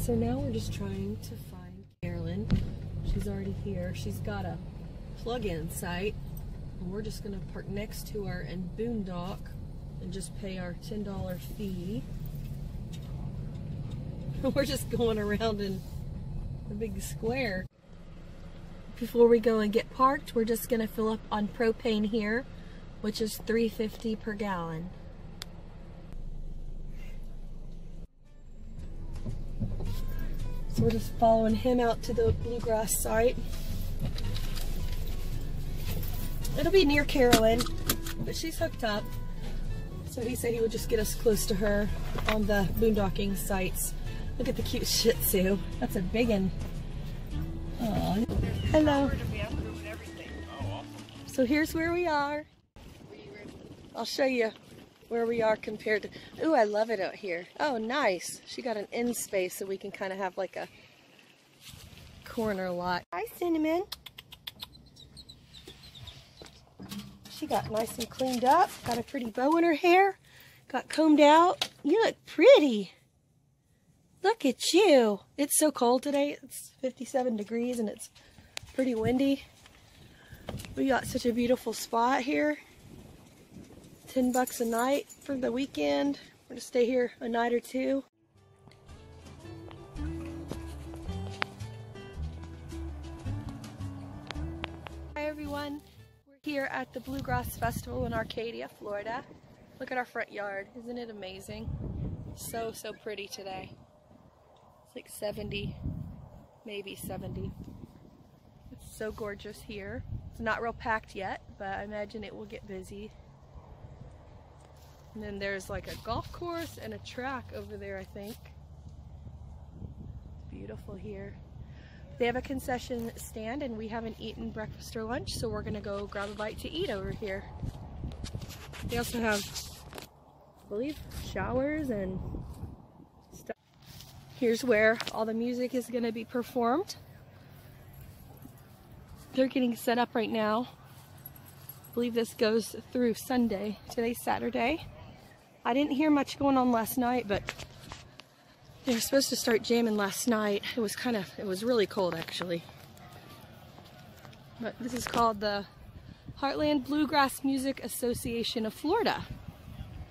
So now we're just trying to find Carolyn. She's already here. She's got a plug-in site. And we're just gonna park next to her and boondock and just pay our $10 fee. We're just going around in the big square. Before we go and get parked, we're just gonna fill up on propane here, which is 3.50 per gallon. So we're just following him out to the bluegrass site. It'll be near Carolyn, but she's hooked up. So he said he would just get us close to her on the boondocking sites. Look at the cute Shih Tzu. That's a big one. Aww. Hello. So here's where we are. I'll show you where we are compared to... Ooh, I love it out here. Oh, nice. She got an in space so we can kind of have like a corner lot. Hi, Cinnamon. She got nice and cleaned up. Got a pretty bow in her hair. Got combed out. You look pretty. Look at you. It's so cold today. It's 57 degrees and it's pretty windy. We got such a beautiful spot here. 10 bucks a night for the weekend. We're gonna stay here a night or two. Hi everyone. We're here at the Bluegrass Festival in Arcadia, Florida. Look at our front yard. Isn't it amazing? So, so pretty today. It's like 70, maybe 70. It's so gorgeous here. It's not real packed yet, but I imagine it will get busy. And then there's like a golf course and a track over there, I think. It's beautiful here. They have a concession stand and we haven't eaten breakfast or lunch, so we're gonna go grab a bite to eat over here. They also have, I believe, showers and stuff. Here's where all the music is gonna be performed. They're getting set up right now. I believe this goes through Sunday. Today's Saturday. I didn't hear much going on last night, but they were supposed to start jamming last night. It was kind of, it was really cold actually. But this is called the Heartland Bluegrass Music Association of Florida.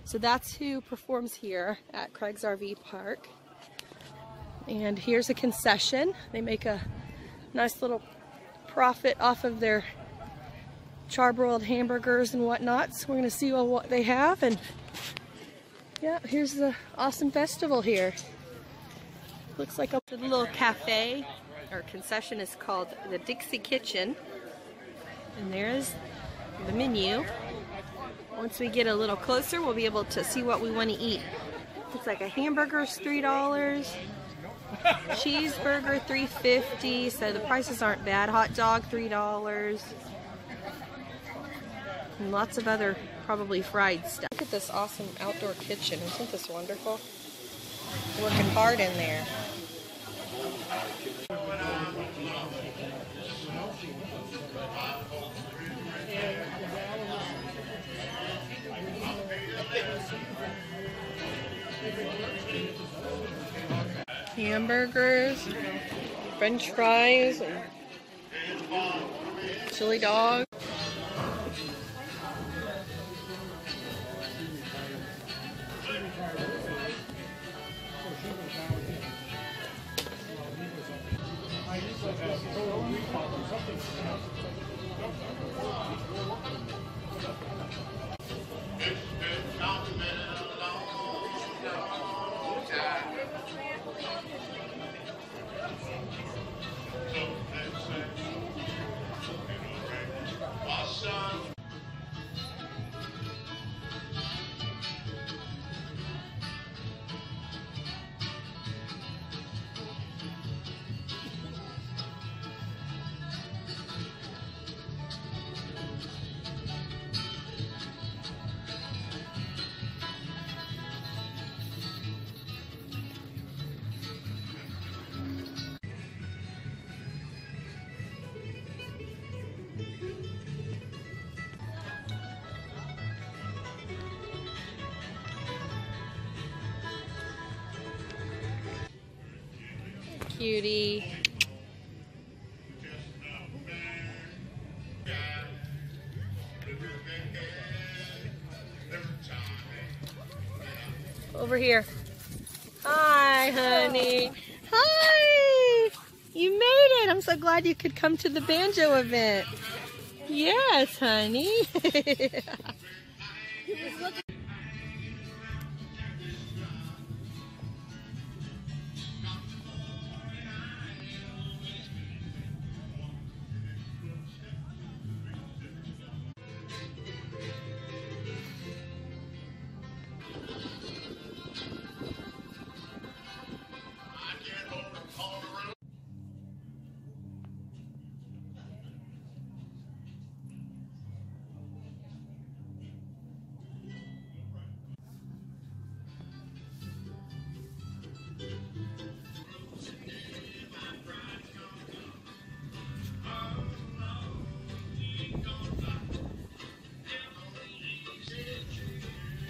So that's who performs here at Craig's RV Park. And here's a concession. They make a nice little profit off of their charbroiled hamburgers and whatnot. So we're gonna see what they have and yeah, here's the awesome festival here. Looks like a little cafe or concession is called the Dixie Kitchen. And there's the menu. Once we get a little closer, we'll be able to see what we want to eat. Looks like a hamburger's $3. Cheeseburger, $3.50. So the prices aren't bad. Hot dog, $3. And lots of other probably fried stuff. Look at this awesome outdoor kitchen. Isn't this wonderful? Working hard in there. Hamburgers, french fries, chili dog. Cutie. Over here. Hi, oh. honey. Hi! You made it! I'm so glad you could come to the banjo event. Yes, honey.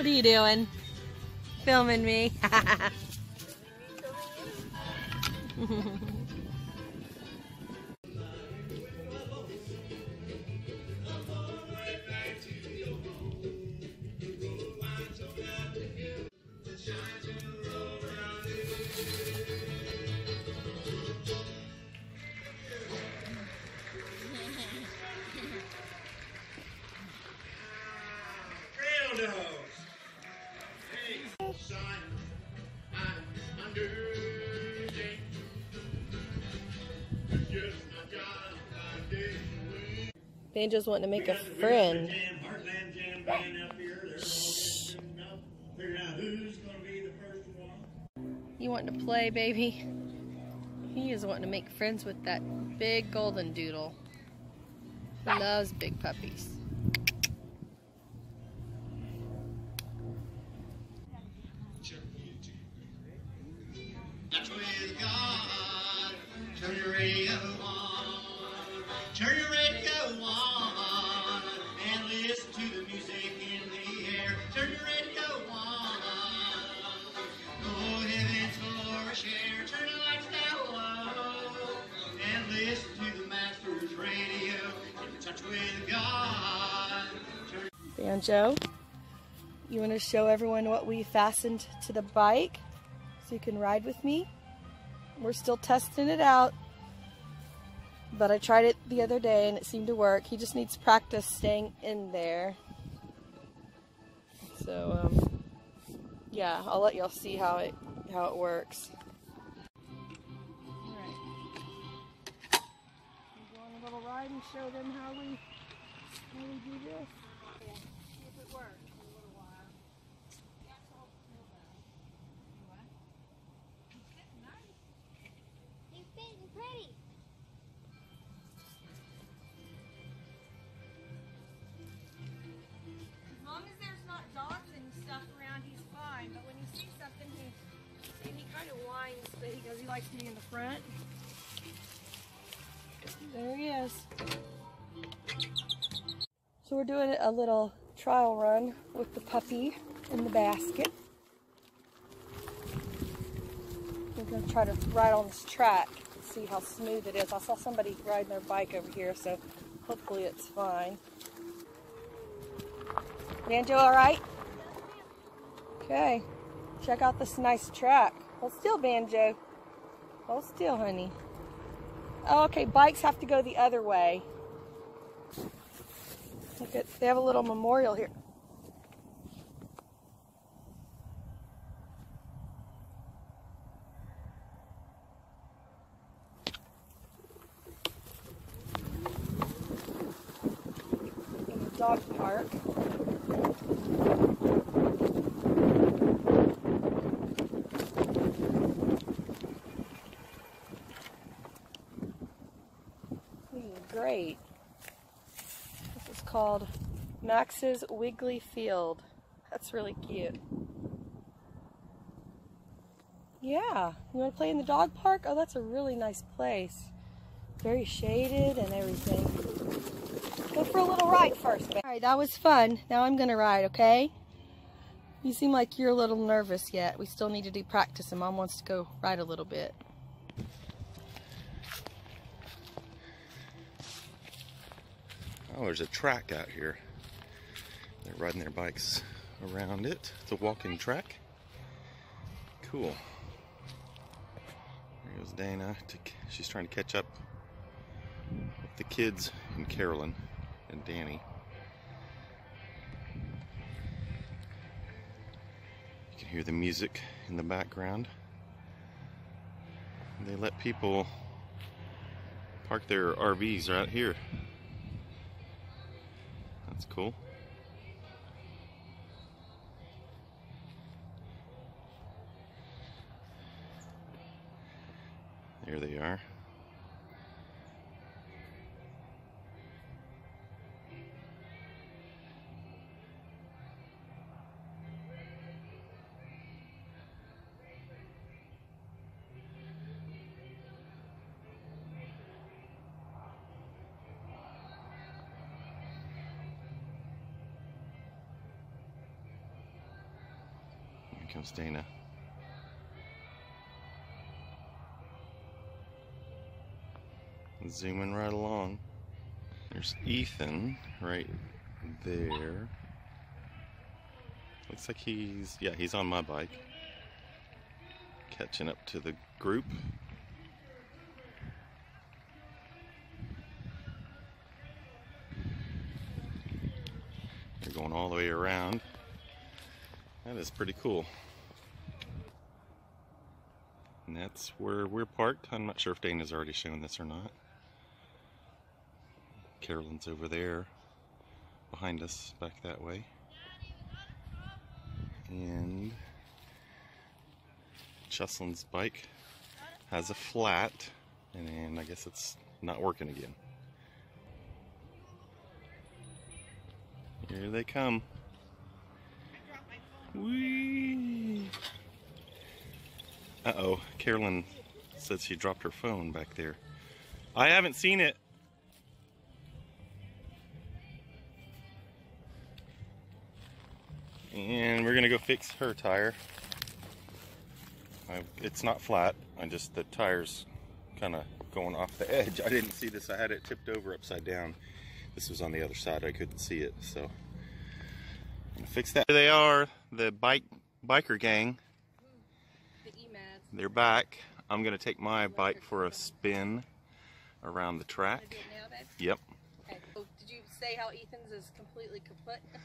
are you doing? Filming me. figuring out who's gonna make a friend. You wanting to play, baby? He is wanting to make friends with that big golden doodle. He loves big puppies. Banjo, you want to show everyone what we fastened to the bike so you can ride with me? We're still testing it out, but I tried it the other day and it seemed to work. He just needs practice staying in there. So, um, yeah, I'll let y'all see how it how it works. Alright. Go on a little ride and show them how we how we do this. He's big and pretty. As long as there's not dogs and stuff around, he's fine. But when he sees something, he see, he kind of whines, but he goes, he likes to be in the front. There he is. So we're doing a little trial run with the puppy in the basket. We're gonna try to ride on this track, and see how smooth it is. I saw somebody riding their bike over here, so hopefully it's fine. Banjo all right? Okay. Check out this nice track. Hold still, Banjo. Hold still, honey. Oh, okay, bikes have to go the other way. Look at, they have a little memorial here. In the dog park. Max's Wiggly Field. That's really cute. Yeah, you want to play in the dog park? Oh, that's a really nice place. Very shaded and everything. Go for a little ride first. All right, that was fun. Now I'm going to ride, okay? You seem like you're a little nervous yet. We still need to do practice and mom wants to go ride a little bit. Oh, there's a track out here. Riding their bikes around it. It's a walking track. Cool. There goes Dana. To, she's trying to catch up with the kids and Carolyn and Danny. You can hear the music in the background. They let people park their RVs right here. That's cool. There they are. Here comes Dana. Zooming right along. There's Ethan right there. Looks like he's, yeah, he's on my bike. Catching up to the group. They're going all the way around. That is pretty cool. And that's where we're parked. I'm not sure if Dana's already shown this or not. Carolyn's over there behind us back that way. And Cheslyn's bike has a flat and I guess it's not working again. Here they come. Whee! Uh-oh, Carolyn said she dropped her phone back there. I haven't seen it. And we're gonna go fix her tire. I, it's not flat. I just the tire's kind of going off the edge. I didn't see this. I had it tipped over upside down. This was on the other side. I couldn't see it, so I'm gonna fix that. Here they are, the bike biker gang. The. They're back. I'm gonna take my bike for a spin around the track. now? Yep. Okay. Oh, did you say how Ethan's is completely kaput?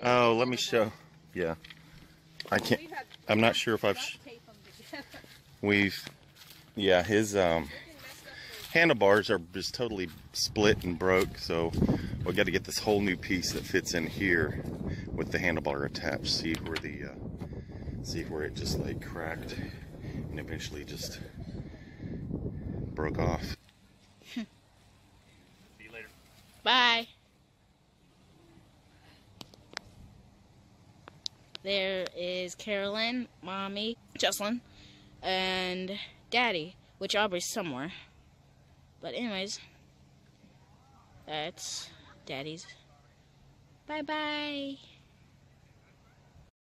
Oh, let me show. Yeah. I can't. Had- I'm not sure if I've. duct sh- tape 'em together. We've. Yeah, his um, Looking messed up for- handlebars are just totally split and broke. So we got to get this whole new piece that fits in here with the handlebar attached. See where the. Uh, see where it just like cracked and eventually just broke off. See you later. Bye. There is Carolyn, Mommy, Jocelyn, and Daddy, which Aubrey's somewhere. But anyways, that's Daddy's. Bye bye.